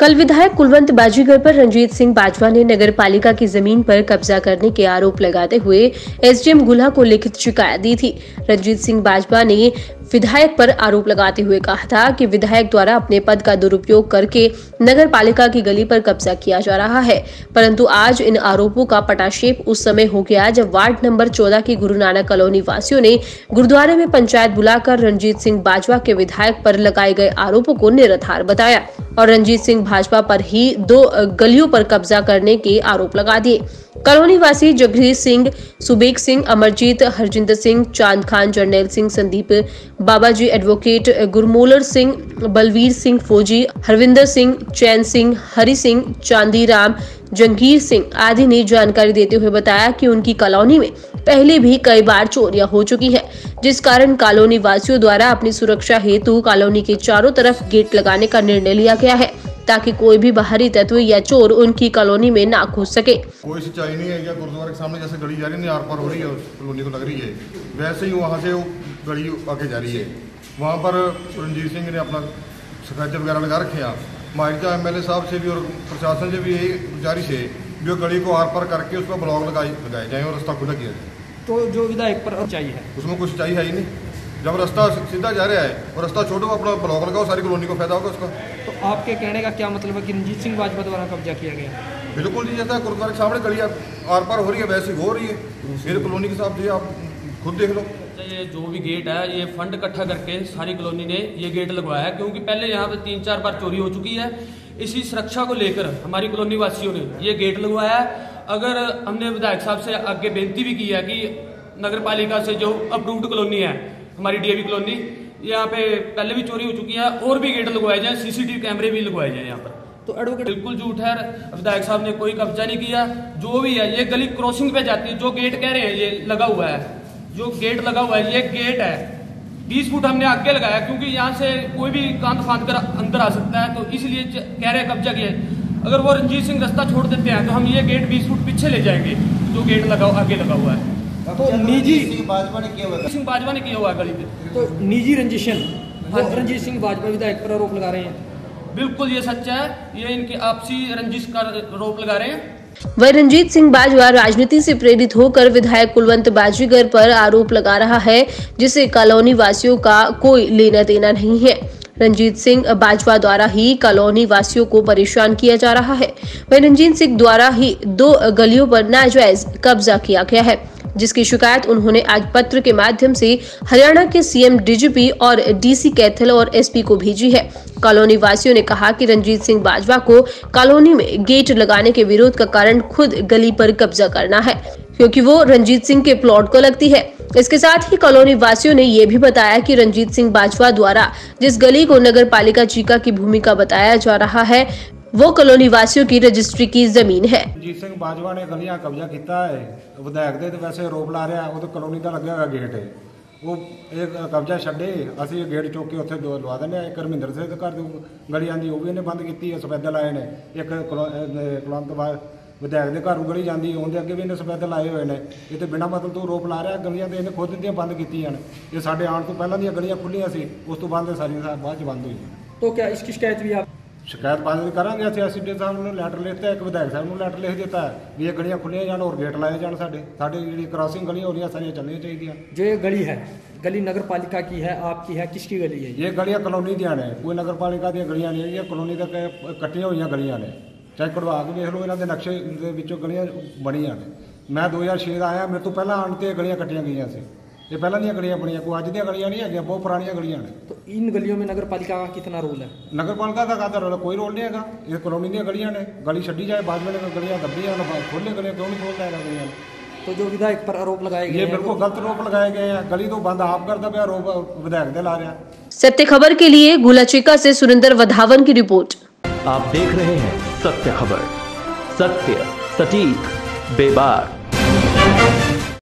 कल विधायक कुलवंत बाजीगर पर रंजीत सिंह बाजवा ने नगर पालिका की ज़मीन पर कब्जा करने के आरोप लगाते हुए एसडीएम गुल्हा को लिखित शिकायत दी थी। रंजीत सिंह बाजवा ने विधायक पर आरोप लगाते हुए कहा था कि विधायक द्वारा अपने पद का दुरुपयोग करके नगर पालिका की गली पर कब्जा किया जा रहा है, परंतु आज इन आरोपों का पटाक्षेप उस समय हो गया जब वार्ड नंबर 14 की गुरु नानक कॉलोनी वासियों ने गुरुद्वारे में पंचायत बुलाकर रंजीत सिंह बाजवा के विधायक पर लगाए गए आरोपों को निराधार बताया। और रंजीत सिंह भाजपा पर ही दो गलियों पर कब्जा करने के आरोप लगा दिए। कॉलोनी वासी जगजीत सिंह सुबेक सिंह, अमरजीत, हरजिंदर सिंह, चाँद खान, जर्नैल सिंह, संदीप बाबा जी एडवोकेट गुरमोलर सिंह, बलवीर सिंह फौजी, हरविंदर सिंह, चैन सिंह, हरि सिंह, चांदीराम जंगीर सिंह आदि ने जानकारी देते हुए बताया कि उनकी कॉलोनी में पहले भी कई बार चोरियाँ हो चुकी है, जिस कारण कॉलोनी वासियों द्वारा अपनी सुरक्षा हेतु कॉलोनी के चारों तरफ़ गेट लगाने का निर्णय लिया गया है, ताकि कोई भी बाहरी तत्व या चोर उनकी कॉलोनी में ना घुस सके। कोई सिंचाई नहीं है या गुरुद्वारे के सामने जैसे गली जा रही है आर पार हो रही है, उस कॉलोनी को लग रही है। वैसे ही वहाँ से वो गली आगे जा रही है। वहाँ पर रंजीत सिंह ने अपना सफ़ेद वगैरह लगा रखे हैं मारिजा एम एल ए साहब से भी और प्रशासन से भी यही गुजारिश है जो गली को आर पार करके उस पर ब्लॉक लगाए लगाए जाए और रास्ता खुला किया जाए। तो जो विधायक पर चाहिए है? उसमें कुछ चाहिए है ही नहीं। जब रास्ता सीधा जा रहा है और रास्ता छोड़ो अपना ब्लॉक लगाओ सारी कॉलोनी को फ़ायदा होगा उसका। तो आपके कहने का क्या मतलब है कि रंजीत सिंह बाजवा द्वारा कब्जा किया गया? बिल्कुल जी जैसा गुरुद्वारे के सामने गली आर पार हो रही है वैसे हो रही है। मेरे कॉलोनी के साथ जी आप खुद देख लो। ये जो भी गेट है ये फंड इकट्ठा करके सारी कॉलोनी ने ये गेट लगवाया है क्योंकि पहले यहाँ पे तीन चार बार चोरी हो चुकी है। इसी सुरक्षा को लेकर हमारी कॉलोनी वासियों ने ये गेट लगवाया है। अगर हमने विधायक साहब से आगे बेनती भी की है कि नगर पालिका से जो अप्रूव्ड कॉलोनी है हमारी डीएवी कॉलोनी यहाँ पे पहले भी चोरी हो चुकी है और भी गेट लगवाए जाए सीसीटीवी कैमरे भी लगवाए जाए यहाँ पर। तो एडवोकेट बिल्कुल झूठ है विधायक साहब ने कोई कब्जा नहीं किया। जो भी है ये गली क्रॉसिंग पे जाती है जो गेट कह रहे हैं ये लगा हुआ है। जो गेट लगा हुआ है ये गेट है। बीस फुट हमने आगे लगाया क्योंकि यहाँ से कोई भी कांत फांद कर अंदर आ सकता है तो इसलिए कह रहे हैं कब्जा किया अगर वो रंजीत सिंह रास्ता छोड़ देते हैं तो हम ये गेट बीस फुट पीछे ले जाएँगे जो गेट लगा आगे लगा हुआ है। तो निजी भाजपा ने किया हुआ सिंह बाजवा ने किया हुआ है गली पे। तो निजी रंजिशन रंजीत सिंह बाजवा विधायक पर आरोप लगा रहे हैं। बिल्कुल ये सच्चा है ये इनकी आपसी रंजिश का आरोप लगा रहे हैं। वह रंजीत सिंह बाजवा राजनीति से प्रेरित होकर विधायक कुलवंत बाजीगर पर आरोप लगा रहा है, जिसे कॉलोनी वासियों का कोई लेना देना नहीं है। रंजीत सिंह बाजवा द्वारा ही कॉलोनी वासियों को परेशान किया जा रहा है। वही रंजीत सिंह द्वारा ही दो गलियों पर नाजायज कब्जा किया गया है, जिसकी शिकायत उन्होंने आज पत्र के माध्यम से हरियाणा के सीएम डीजीपी और डीसी कैथल और एसपी को भेजी है। कॉलोनी वासियों ने कहा कि रंजीत सिंह बाजवा को कॉलोनी में गेट लगाने के विरोध का कारण खुद गली पर कब्जा करना है। क्योंकि वो रंजीत सिंह के प्लॉट को लगती है इसके साथ ही कॉलोनी वासियों ने ये भी बताया कि रंजीत सिंह बाजवा द्वारा जिस गली को नगर पालिका चीका की भूमिका बताया जा रहा है वो कॉलोनी वासियों की रजिस्ट्री की जमीन है ਰਣਜੀਤ ਸਿੰਘ ਬਾਜਵਾ ਨੇ ਗਲੀਆਂ ਕਬਜ਼ਾ ਕੀਤਾ ਹੈ ਵਿਧਾਇਕ ਦੇ ਤੇ ਵੈਸੇ ਆਰੋਪ ਲਾ ਰਿਹਾ ਉਹ ਤਾਂ ਕਲੋਨੀ ਦਾ ਲੱਗਿਆ ਹੋਇਆ ਗੇਟ ਹੈ ਉਹ ਇਹ ਕਬਜ਼ਾ ਛੱਡੇ ਅਸੀਂ ਇਹ ਗੇਟ ਚੁੱਕ ਕੇ ਉੱਥੇ ਦੋ ਲਵਾ ਦਿੰਦੇ ਆ ਇੱਕ ਰਮਿੰਦਰ ਸਿੰਘ ਦੇ ਘਰ ਦੀ ਗਲੀ ਆਂਦੀ ਉਹ ਵੀ ਇਹਨੇ ਬੰਦ ਕੀਤੀ ਹੈ ਸਫੈਦੇ ਲਾਏ ਨੇ ਇੱਕ ਕੁਲੰਤ ਬਾਅਦ ਵਿਧਾਇਕ ਦੇ ਘਰ ਨੂੰ ਗਲੀ ਜਾਂਦੀ ਉਹਦੇ ਅੱਗੇ ਵੀ ਇਹਨੇ ਸਫੈਦੇ ਲਾਏ ਹੋਏ ਨੇ ਇਹ ਤੇ ਬਿਨਾਂ ਮਤਲਬ ਤੋਂ ਆਰੋਪ ਲਾ ਰਿਹਾ ਗਲੀਆਂ ਤੇ ਇਹਨੇ ਖੁਦ ਦੀਆਂ ਬੰਦ ਕੀਤੀਆਂ ਨੇ ਇਹ ਸਾਡੇ ਆਉਣ ਤੋਂ ਪਹਿਲਾਂ ਦੀਆਂ ਗਲੀਆਂ ਖੁੱਲੀਆਂ ਸੀ ਉਸ ਤੋਂ ਬਾਅਦ ਇਹ ਸਾਰੀਆਂ ਬਾਅਦ ਚ ਬੰਦ ਹੋਈਆਂ तो क्या इसकी शिकायत भी आप ਸ਼ਿਕਾਇਤ ਬੰਦ ਕਰਾਂਗੇ ਅਸੀਂ ਐਸਪੀ ਸਾਹਿਬ ਨੂੰ ਲੈਟਰ ਲਿਖਤਾ ਇੱਕ ਵਿਧਾਇਕ ਸਾਹਿਬ ਨੂੰ ਲੈਟਰ ਲਿਖ ਦਿੱਤਾ ਹੈ ਵੀ ਇਹ ਗਲੀਆਂ ਖੁੱਲੀਆਂ ਜਾਣ ਔਰ ਗੇਟ ਲਾਏ ਜਾਣ ਸਾਡੇ ਸਾਡੇ ਜਿਹੜੀ ਕ੍ਰਾਸਿੰਗ ਗਲੀਆਂ ਹੋ ਰਹੀਆਂ ਸਾਰੀਆਂ ਚੱਲਣੀਆਂ ਚਾਹੀਦੀਆਂ जो ये गली है गली नगर पालिका की है आपकी है किसकी गली है ये ਇਹ ਗਲੀਆਂ ਕਲੋਨੀ ਦੀਆਂ ਨੇ ਕੋਈ ਨਗਰਪਾਲਿਕਾ ਦੀਆਂ ਗਲੀਆਂ ਨਹੀਂ ਹੈਗੀਆਂ ਕਲੋਨੀ ਦਾ ਕ- ਕੱਟੀਆਂ ਹੋਈਆਂ ਗਲੀਆਂ ਨੇ ਚਾਹੇ ਕਢਵਾ ਕੇ ਵੇਖ ਲਓ ਇਹਨਾਂ ਦੇ ਨਕਸ਼ੇ ਦੇ ਵਿੱਚੋਂ ਗਲੀਆਂ ਬਣੀਆਂ ਨੇ ਮੈਂ 2006 ਦਾ ਆਇਆ ਮੇਰੇ ਤੋਂ ਪਹਿਲਾਂ ਆਣ ਤੇ ਇਹ ਗਲੀਆਂ ਕੱਟੀਆਂ ਗਈਆਂ ਸੀ ਇਹ ਪਹਿਲਾਂ ਦੀਆਂ ਗਲੀਆਂ ਬਣੀਆਂ ਕੋਈ ਅੱਜ ਦੀਆਂ ਗਲੀਆਂ ਨਹੀਂ ਹੈਗੀਆਂ ਬਹੁਤ ਪੁਰਾਣੀਆਂ ਗਲੀਆਂ ਨੇ तो इन गलियों में नगर पालिका का कितना रोल है ਨਗਰਪਾਲਿਕਾ ਦਾ ਕਾਹਦਾ ਰੋਲ ਕੋਈ ਰੋਲ ਨਹੀਂ ਹੈਗਾ ਇਹ ਕਲੋਨੀ ਦੀਆਂ ਗਲੀਆਂ ਨੇ ਗਲੀ ਛੱਡੀ ਜਾਏ ਬਾਅਦ ਵੇਲੇ ਗਲੀਆਂ ਦੱਬੀਆਂ ਨੇ ਖੋਲੇ ਗਲੀਆਂ ਕਿਉਂ ਨਹੀਂ ਖੋਲਦਾ ਹੈਗਾ ਗਲੀਆਂ ਨੂੰ? तो जो विधायक पर आरोप लगाए गए ਇਹ हैं ਬਿਲਕੁਲ ਗਲਤ ਰੋਪ ਲਗਾਏ ਗਏ ਆ ਗਲੀ ਤੋਂ ਬੰਦ ਆਪ ਕਰਦਾ ਪਿਆ ਰੋਪ ਵਿਧਾਇਕ ਦੇ ਲਾ ਰਿਹਾ सत्य खबर के लिए गुलाचिका से सुरेंद्र वधावन की रिपोर्ट आप देख रहे हैं सत्य खबर। सत्य सटीक बेबाक।